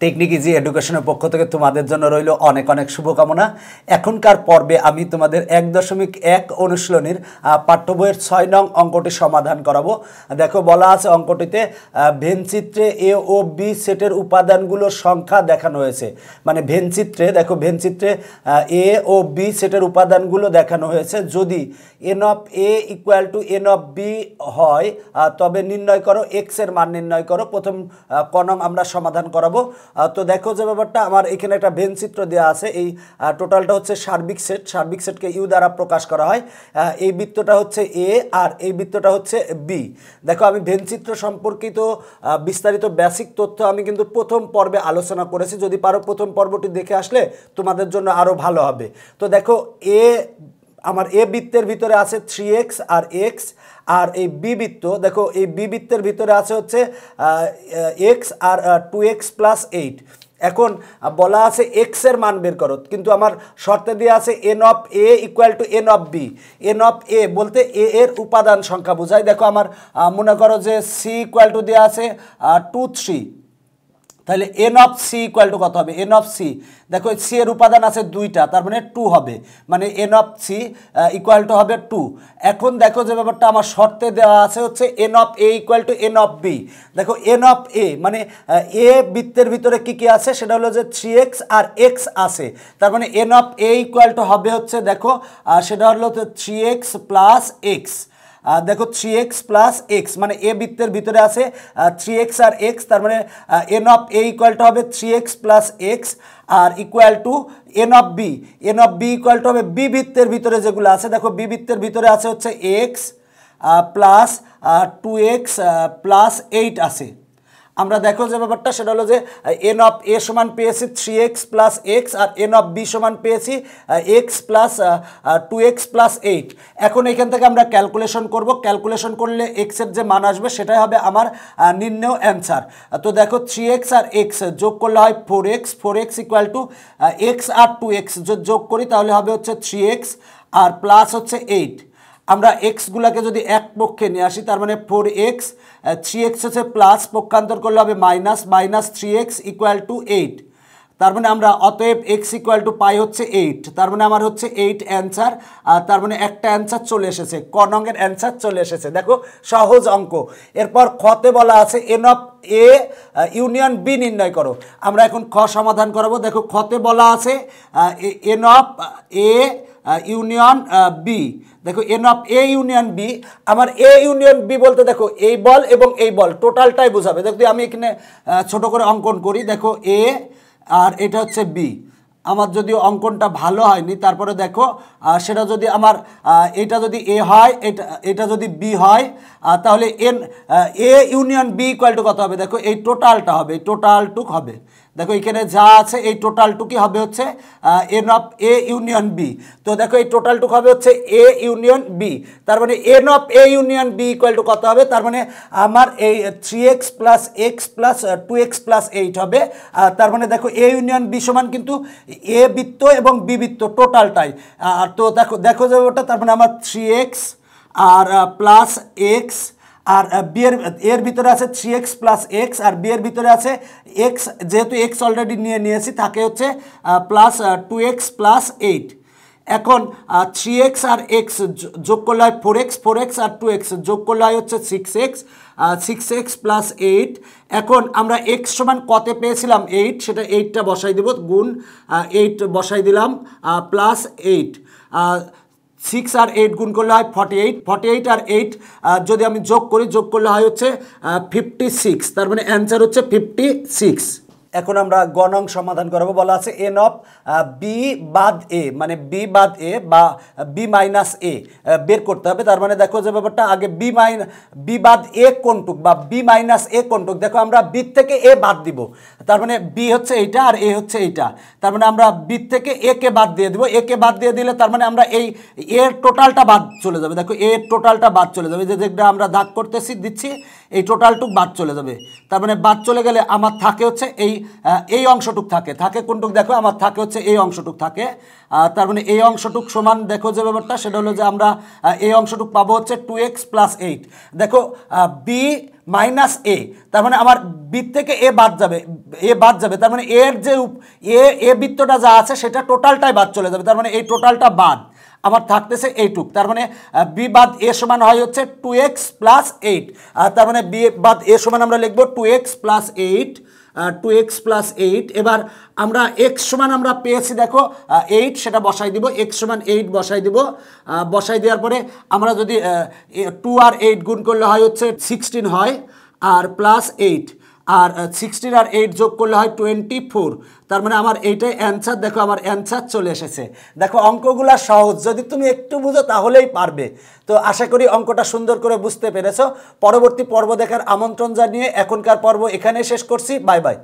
Technique easy এডুকেশনের পক্ষ থেকে তোমাদের জন্য রইল অনেক অনেক শুভকামনা। এখনকার পর্বে আমি তোমাদের এক দশমিক এক অনুশীলনীর পাঠ্য বইয়ের ছয় নং অঙ্কটি সমাধান করাবো। দেখো বলা আছে অঙ্কটিতে ভেনচিত্রে এ ও বি সেটের উপাদানগুলোর সংখ্যা দেখানো হয়েছে। মানে ভেনচিত্রে দেখো ভেনচিত্রে এ ও বি সেটের উপাদানগুলো দেখানো হয়েছে। যদি n of A equal to n of B হয় তবে নির্ণয় করো এক্সের মান নির্ণয় করো। প্রথম আহ, ক নং আমরা সমাধান করাবো। তো দেখো যে ব্যাপারটা, আমার এখানে একটা ভেন চিত্র দেওয়া আছে। এই টোটালটা হচ্ছে সার্বিক সেট। সার্বিক সেটকে ইউ দ্বারা প্রকাশ করা হয়। এই বৃত্তটা হচ্ছে এ আর এই বৃত্তটা হচ্ছে বি। দেখো, আমি ভেন চিত্র সম্পর্কিত বিস্তারিত বেসিক তথ্য আমি কিন্তু প্রথম পর্বে আলোচনা করেছি। যদি পারো প্রথম পর্বটি দেখে আসলে তোমাদের জন্য আরও ভালো হবে। তো দেখো, এ আমার এ বৃত্তের ভিতরে আছে থ্রি এক্স আর এক্স আর এই বি বৃত্ত, দেখো এই বি বৃত্তের ভিতরে আছে হচ্ছে এক্স আর টু এক্স প্লাস এইট এখন বলা আছে এক্সের মান বের করো, কিন্তু আমার শর্তে দেওয়া আছে n of A equal to n of B n of A বলতে এ এর উপাদান সংখ্যা বোঝায় দেখো আমার মনে করো যে সি ইকুয়াল টু দেওয়া আছে টু থ্রি তাহলে n of C equal to কত হবে? এন অফ সি দেখো সি এর উপাদান আছে দুইটা, তার মানে টু হবে। মানে n of C equal to হবে টু এখন দেখো যে ব্যাপারটা আমার শর্তে দেওয়া আছে হচ্ছে n of A equal to n of B দেখো এন অফ এ মানে এ বৃত্তের ভিতরে কি কি আছে? সেটা হলো যে থ্রি এক্স আর এক্স আছে। তার মানে n of A equal to হবে হচ্ছে, দেখো সেটা হলো থ্রি এক্স প্লাস এক্স দেখো থ্রি এক্স প্লাস এক্স মানে এ বৃত্তের ভিতরে আছে থ্রি এক্স আর এক্স তার মানে এন অফ এ ইকুয়ালটা হবে three x plus x R equal to n of B n of B equal to হবে বি বৃত্তের ভিতরে যেগুলো আছে, দেখো বি বৃত্তের ভিতরে আছে হচ্ছে x plus two x plus eight আছে। আমরা দেখো যে ব্যাপারটা, সেটা হলো যে এন অফ এ সমান পেয়েছি থ্রি এক্স প্লাস এক্স আর এন অফ বি সমান পেয়েছি x plus two x plus eight এখন এখান থেকে আমরা ক্যালকুলেশন করব। ক্যালকুলেশন করলে এক্সের যে মান আসবে, সেটাই হবে আমার নির্ণেয় অ্যান্সার তো দেখো থ্রি এক্স আর এক্স যোগ করলে হয় four x four x equal to x R two x যোগ করি তাহলে হবে হচ্ছে থ্রি এক্স আর প্লাস হচ্ছে এইট আমরা এক্সগুলোকে যদি এক পক্ষে নিয়ে আসি, তার মানে ফোর এক্স থ্রি এক্স হচ্ছে প্লাস পক্ষান্তর করলে হবে minus minus three x equal to eight তার মানে আমরা অতএব এক্স ইকুয়াল টু পাই হচ্ছে এইট তার মানে আমার হচ্ছে এইট অ্যান্সার আর তার মানে একটা অ্যান্সার চলে এসেছে, ক নঙের অ্যান্সার চলে এসেছে। দেখো, সহজ অঙ্ক। এরপর খতে বলা আছে N of A union B নির্ণয় করো। আমরা এখন খ সমাধান করাবো। দেখো খতে বলা আছে N of A union B. দেখো N of A union, B. আমার এ ইউনিয়ন, বি বলতে দেখো, এই বল এবং এই বল, টোটালটাই বোঝাবে। দেখো আমি এখানে ছোট করে অঙ্কন করি, দেখো, এ আর এটা হচ্ছে বি। আমার যদি অঙ্কনটা ভালো হয়নি, তারপরে দেখো সেটা যদি আমার এটা যদি এ হয়, এটা এটা যদি বি হয় তাহলে N A union B equal to কত হবে? দেখো, এই টোটালটা হবে, টোটালটুক হবে। দেখো, এখানে যা আছে, এই টোটালটুকি হবে হচ্ছে N of A union B তো দেখো, এই টোটালটুকু হবে হচ্ছে এ ইউনিয়ন বি তার মানে N of A union B equal to কত হবে? তার মানে আমার এই three x plus x plus two x plus eight হবে। তার মানে দেখো এ ইউনিয়ন বি সমান কিন্তু এ বৃত্ত এবং বি বৃত্ত টোটালটাই আর তো দেখো দেখো যে ওটা, তার মানে আমার থ্রি এক্স আর প্লাস এক্স আর বি এর এর ভিতরে আছে থ্রি এক্স প্লাস এক্স আর বি এর ভিতরে আছে এক্স যেহেতু এক্স অলরেডি নিয়ে নিয়েছি, তাকে হচ্ছে plus two x plus eight এখন থ্রি এক্স আর এক্স যোগ করলে হয় ফোর এক্স ফোর এক্স আর টু এক্স যোগ করলে হয় হচ্ছে six x six x plus eight এখন আমরা এক্স সমান কতে পেয়েছিলাম এইট সেটা এইটটা বসাই দেব, গুণ এইট বসাই দিলাম প্লাস এইট সিক্স আর এইট গুণ করলে হয় ফর্টি এইট ফর্টি এইট আর এইট যদি আমি যোগ করি, যোগ করলে হয় হচ্ছে ফিফটি সিক্স তার মানে অ্যান্সার হচ্ছে ফিফটি সিক্স এখন আমরা গণং সমাধান করব, বলা আছে এন অফ বি বাদ এ মানে বি বাদ এ বা বি মাইনাস এ বের করতে হবে। তার মানে দেখো যে ব্যাপারটা, আগে বি মাইন বি বাদ এ কোনটুক বা বি মাইনাস এ কোনটুক। দেখো আমরা বি থেকে এ বাদ দিব। তার মানে বি হচ্ছে এইটা আর এ হচ্ছে এইটা। তার মানে আমরা বি থেকে এ কে বাদ দিয়ে দিব। এ কে বাদ দিয়ে দিলে তার মানে আমরা এই এর টোটালটা বাদ চলে যাবে। দেখো এর টোটালটা বাদ চলে যাবে। যে যেটা আমরা দাগ করতেছি, দিচ্ছি, এই টোটালটুক বাদ চলে যাবে। তার মানে বাদ চলে গেলে আমার থাকে হচ্ছে এই এই অংশটুক থাকে। থাকে কোনটুক? দেখো, আমার থাকে হচ্ছে এই অংশটুক থাকে। তার মানে এই অংশটুক সমান, দেখো যে ব্যাপারটা, সেটা হলো যে আমরা এই অংশটুক পাবো হচ্ছে টু এক্স প্লাস এইট দেখো বি মাইনাস এ, তার মানে আমার বৃত্ত থেকে এ বাদ যাবে, এ বাদ যাবে, তার মানে এর যে এ এ বৃত্তটা যা আছে সেটা টোটালটাই বাদ চলে যাবে, তার মানে এই টোটালটা বাদ। আমার থাকতেছে এইটুক, তার মানে বি বাদ এ সমান হয় হচ্ছে টু এক্স প্লাস এইট আর তার মানে বি বাদ এ সমান আমরা লিখব two x plus eight two x plus eight এবার আমরা এক্স সমান আমরা পেয়েছি, দেখো এইট সেটা বসাই দিব এক্স সমান এইট বসাই দিব। বসাই দেওয়ার পরে আমরা যদি টু আর এইট গুণ করলে হয় হচ্ছে সিক্সটিন হয়, আর প্লাস এইট আর সিক্সটিন আর এইট যোগ করলে হয় টোয়েন্টি ফোর তার মানে আমার এইটাই অ্যান্সার দেখো আমার অ্যান্সার চলে এসেছে। দেখো, অঙ্কগুলো সহজ। যদি তুমি একটু বুঝো তাহলেই পারবে। তো আশা করি অঙ্কটা সুন্দর করে বুঝতে পেরেছ। পরবর্তী পর্ব দেখার আমন্ত্রণ জানিয়ে এখনকার পর্ব এখানেই শেষ করছি। Bye bye.